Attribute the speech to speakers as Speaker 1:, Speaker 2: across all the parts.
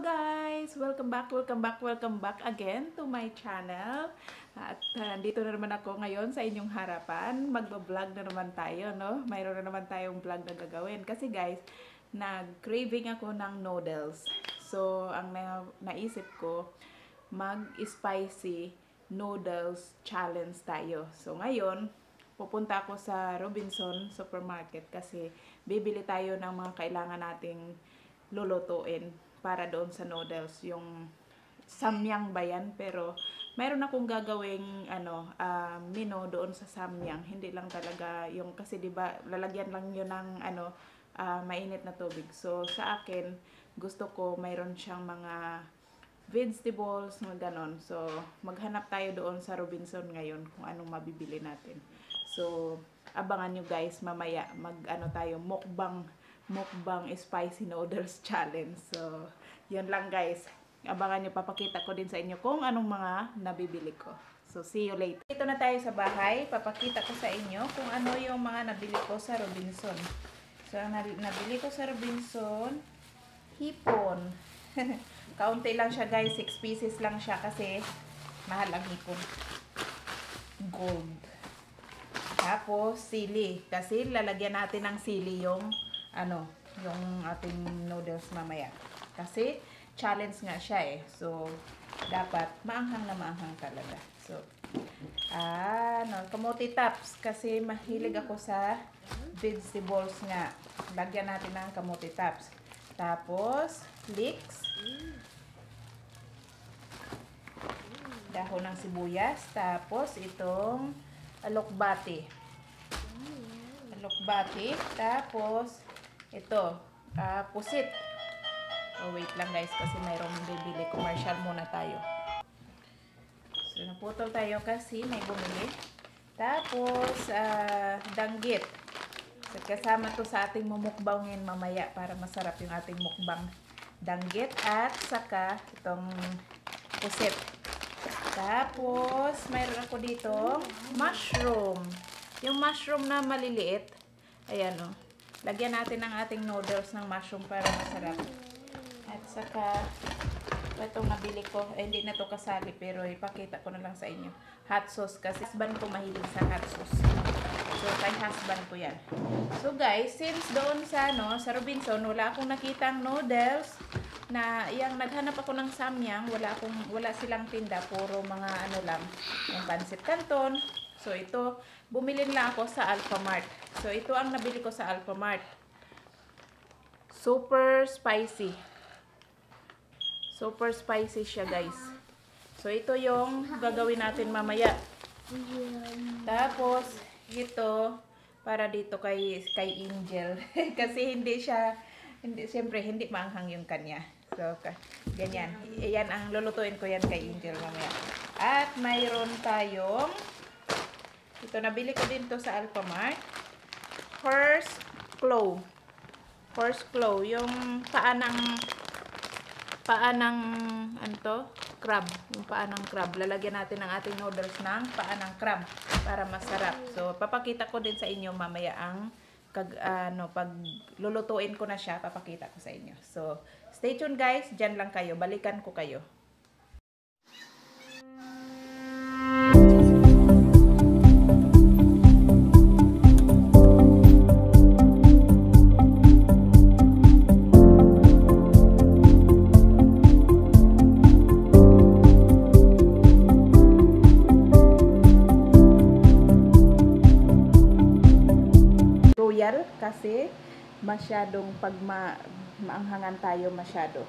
Speaker 1: guys! Welcome back, welcome back, welcome back again to my channel. At uh, na naman ako ngayon sa inyong harapan. Magbablog na naman tayo, no? Mayroon na naman tayong vlog na gagawin. Kasi guys, nag-craving ako ng noodles. So, ang na naisip ko, mag-spicy noodles challenge tayo. So, ngayon, pupunta ako sa Robinson Supermarket kasi bibili tayo ng mga kailangan nating lulutuin para doon sa noodles. Yung samyang ba yan? Pero mayroon akong gagawing ano, uh, menu doon sa samyang. Hindi lang talaga yung kasi 'di ba lalagyan lang 'yun ng ano uh, mainit na tubig. So sa akin gusto ko mayroon siyang mga vegetables, mga ganon. So, maghanap tayo doon sa Robinson ngayon kung anong mabibili natin. So, abangan nyo guys, mamaya mag ano tayo, mukbang mukbang spicy noodles challenge. So, yun lang guys. Abangan nyo, papakita ko din sa inyo kung anong mga nabibili ko. So, see you later. Dito na tayo sa bahay. Papakita ko sa inyo kung ano yung mga nabili ko sa Robinson. So, ang nabili ko sa Robinson, hipon. Kaunti lang siya guys. 6 pieces lang siya kasi mahal ang hipon. Gold. Tapos, sili. Kasi lalagyan natin ng sili yung ano, yung ating noodles mamaya. Kasi, challenge nga siya eh. So, dapat maanghang na maanghang talaga. So, ano, kamote tops. Kasi mahilig ako sa vegetables nga. Lagyan natin ng kamote tops. Tapos, leeks. Dahon ng sibuyas. Tapos, itong alokbati. Alokbati. Tapos, ito, uh, pusit. Oh, wait lang guys kasi mayroong bibili. Commercial muna tayo. So, naputol tayo kasi may bumili. Tapos, uh, danggit. So, kasama to sa ating mumukbangin mamaya para masarap yung ating mukbang. Danggit at saka itong pusit. Tapos, mayroon ako dito mushroom. Yung mushroom na maliliit. Ayan o. Oh. Lagyan natin ng ating noodles ng mushroom para masarap. At saka, itong nabili ko, eh, hindi na to kasali pero ipakita ko na lang sa inyo. Hot sauce kasi husband ko mahilig sa hot sauce. So, kay husband ko yan. So, guys, since doon sa, no, sa Robinson, wala akong nakitang noodles na yung naghanap ako ng samyang, wala akong wala silang tinda, puro mga ano lang, yung pancit canton, So, ito, bumili lang ako sa Alphamart. So, ito ang nabili ko sa Alphamart. Super spicy. Super spicy siya, guys. So, ito yung gagawin natin mamaya. Tapos, ito, para dito kay, kay Angel. Kasi hindi siya, hindi, siyempre, hindi maanghang yung kanya. So, ganyan. Yan ang lulutuin ko yan kay Angel mamaya. At mayroon tayong ito, nabili ko din to sa Alphamart. Horse claw. Horse claw. Yung paa ng paa ng ano to? crab. Yung paa ng crab. Lalagyan natin ng ating noodles ng paa ng crab para masarap. So, papakita ko din sa inyo mamaya ang kag, ano, pag lulutuin ko na siya, papakita ko sa inyo. So, stay tuned guys. Diyan lang kayo. Balikan ko kayo. Royal kasi masyadong pag ma maanghangan tayo masyado.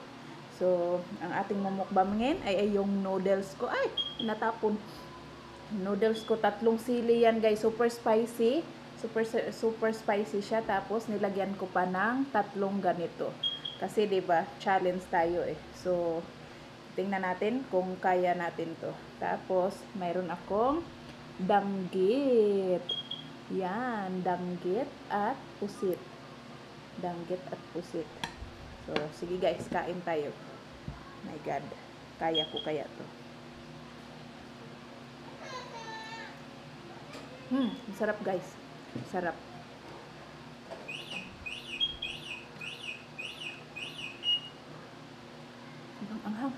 Speaker 1: So, ang ating mamukbangin ay, ay yung noodles ko. Ay, natapon. Noodles ko, tatlong sili yan guys. Super spicy. Super, super spicy siya. Tapos, nilagyan ko pa ng tatlong ganito. Kasi, ba diba, challenge tayo eh. So, tingnan natin kung kaya natin to. Tapos, mayroon akong danggit. Danggit at pusit. Danggit at pusit. So, sige guys, kain tayo. My God, kaya ko kaya to. Hmm, sarap guys. Sarap. Ang anghang.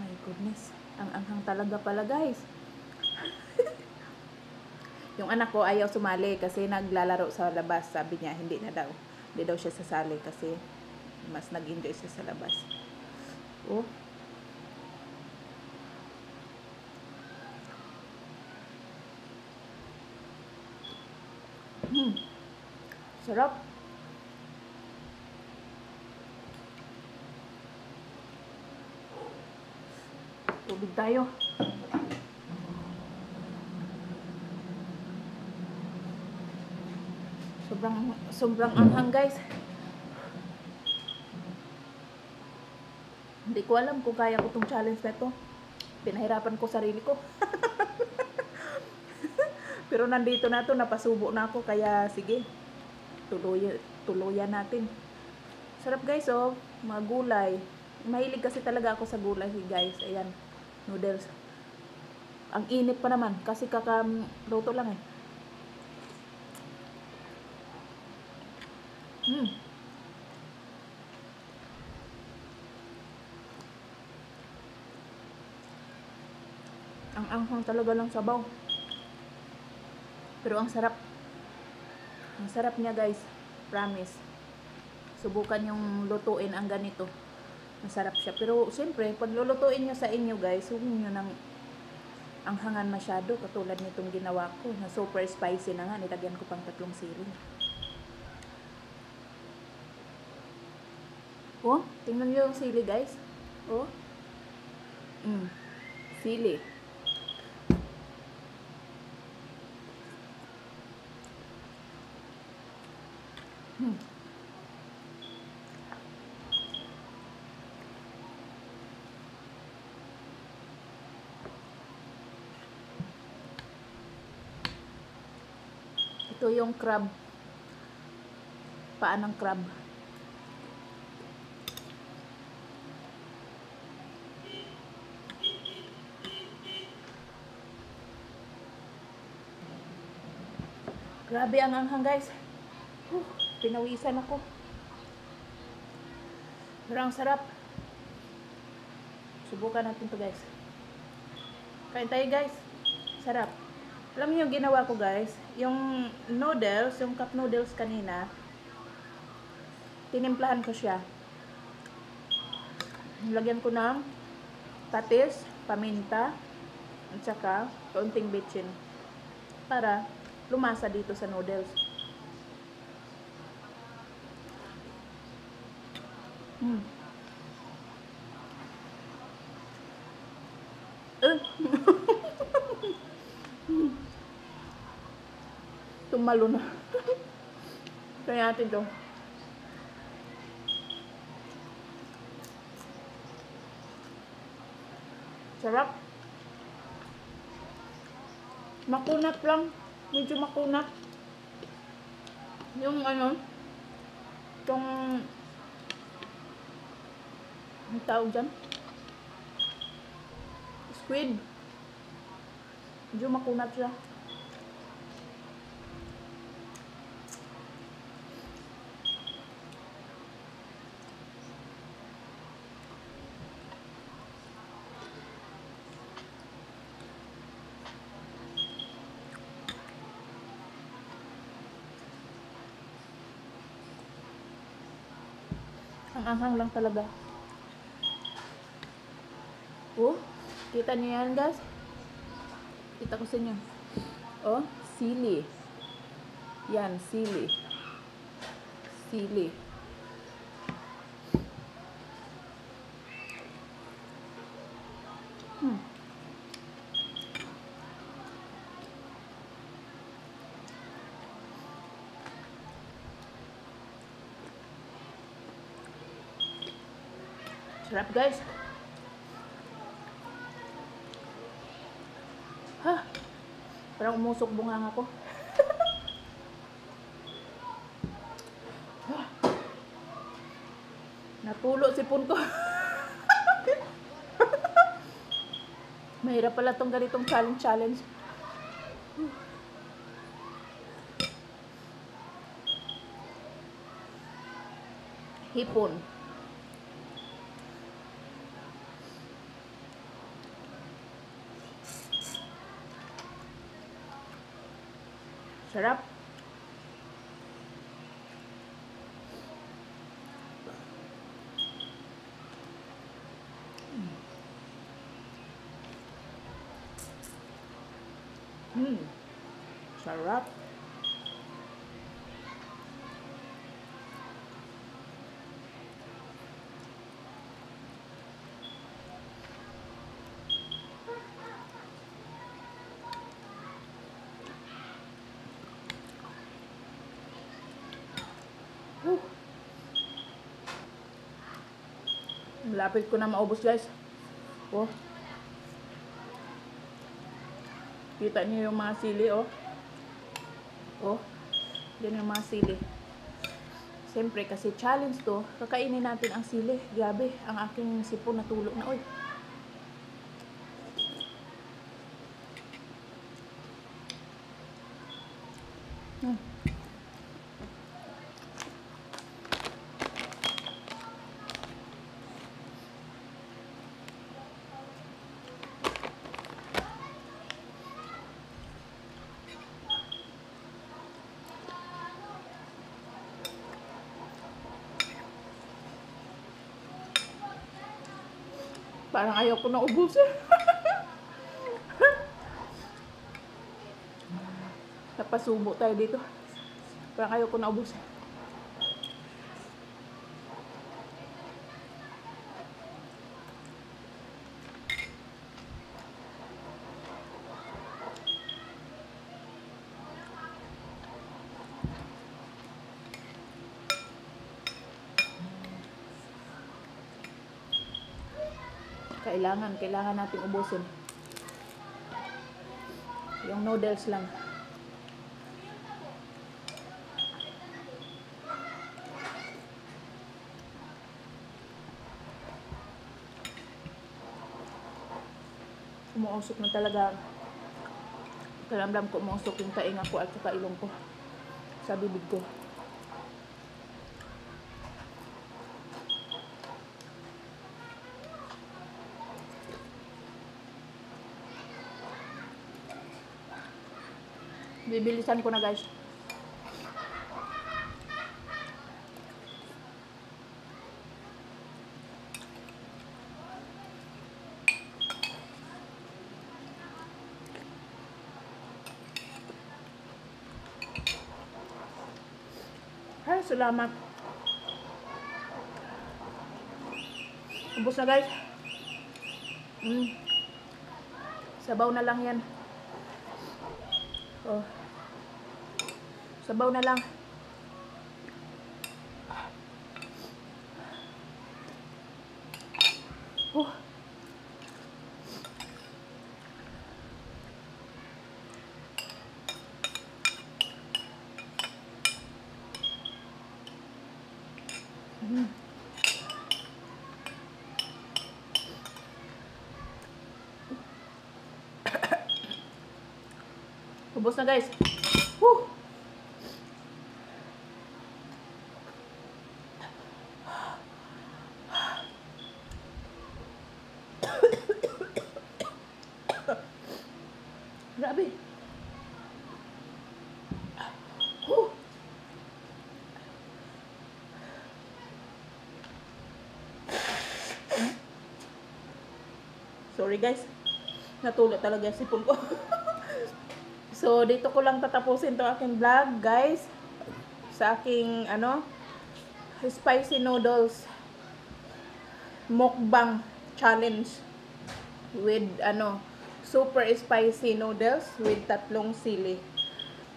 Speaker 1: My goodness. Ang anghang talaga pala guys. Yung anak ko ayaw sumali kasi naglalaro sa labas. Sabi niya hindi na daw. Hindi daw siya sasali kasi mas nag-enjoy siya sa labas. Oh. Hmm. Sarap. Tubig tayo. Sobrang sobrang anghang guys. Hindi ko alam kung kaya ko tong challenge na to. Pinahirapan ko sarili ko. Pero nandito na to, napasubo na ako kaya sige. Tuloy tuluyan natin. Sarap guys oh, mga gulay. Mahilig kasi talaga ako sa gulay guys. Ayan, noodles. Ang init pa naman kasi kakaluto lang eh. Hmm. Ang anghang talaga ng sabaw. Pero ang sarap. Ang sarap niya guys. Promise. Subukan yung lutuin ang ganito. Masarap siya. Pero siyempre, pag lulutuin nyo sa inyo guys, huwag nyo nang anghangan masyado. Katulad nitong ginawa ko na super spicy na nga. Nilagyan ko pang tatlong sili. Oh, tingnan nyo yung sili guys. Oh. Mm. Sili. Hmm. Ito yung crab. Paa ng crab. Grabe ang anghang guys. Huh, pinawisan ako. Pero ang sarap. Subukan natin to guys. Kain tayo guys. Sarap. Alam niyo yung ginawa ko guys? Yung noodles, yung cup noodles kanina, tinimplahan ko siya. Lagyan ko ng patis, paminta, at saka kaunting bitchin. Para lumasa dito sa noodles. Mm. Tumalo na. Kaya natin to. Sarap. Makunat lang. Medyo makunat. Yung ano, itong ang tawag dyan? Squid. Medyo makunat siya. Anghang lang talaga. Oh, kita niyo yan guys? Kita ko sa inyo. Oh, sili. Yan, sili. Sili. Hmm. Sarap guys. Ha? Parang umusok bunganga ko. Ha? Natulo sipon ko. Mahirap pala tong ganitong challenge-challenge. Hipon. Sarap. Hmm. Sarap. Lapit ko na maubos guys. Oh. Kita niyo yung mga sili oh. Oh. Yan yung mga sili. Siyempre kasi challenge to, kakainin natin ang sili. Grabe, ang aking sipon natulog na. Oy. Hmm. Parang ayaw ko na ubusin. Napasubo tayo dito. Parang ayaw ko na ubusin. Kailangan, kailangan natin ubusin. Yung noodles lang. Umuusok na talaga. Kalamdam ko umuusok yung tainga ko at saka ilong ko. Sa bibig ko. Bibilisan ko na guys. Ay, salamat. Ubus na guys. Mm. Sabaw na lang yan. Oh. Sabaw na lang. Oh. Mm. Ubus na guys. Woo! Grabe. Woo! Sorry guys. Natulog talaga yung sipon ko. so, dito ko lang tatapusin to aking vlog, guys. Sa aking, ano, spicy noodles mukbang challenge with, ano, super spicy noodles with tatlong sili.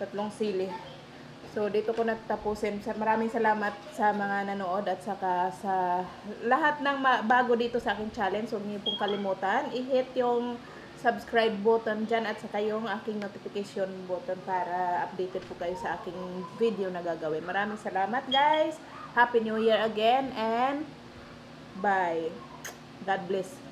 Speaker 1: Tatlong sili. So, dito ko natapusin. Maraming salamat sa mga nanood at saka sa lahat ng bago dito sa aking challenge. Huwag niyo pong kalimutan. I-hit yung subscribe button dyan at saka yung aking notification button para updated po kayo sa aking video na gagawin. Maraming salamat guys. Happy New Year again and bye. God bless.